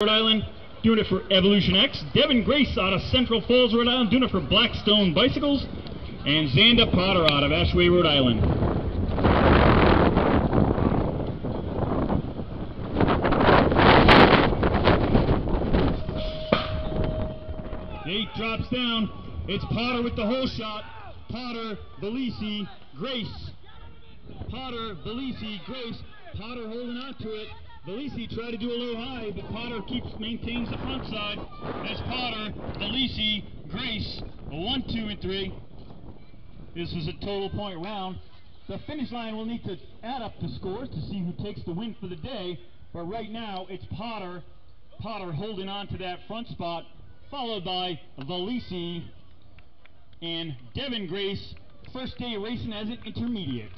Rhode Island, doing it for Evolution X. Devin Grace out of Central Falls, Rhode Island, doing it for Blackstone Bicycles. And Xanda Potter out of Ashaway, Rhode Island. Eight drops down. It's Potter with the hole shot. Potter, Belisi, Grace. Potter, Belisi, Grace. Potter holding on to it. Belisi tried to do a low high, but Potter keeps maintains the front side. There's Potter, Belisi, Grace. One, two, and three. This is a total point round. The finish line will need to add up the scores to see who takes the win for the day. But right now, it's Potter. Potter holding on to that front spot, followed by Valisi and Devin Grace. First day racing as an intermediate.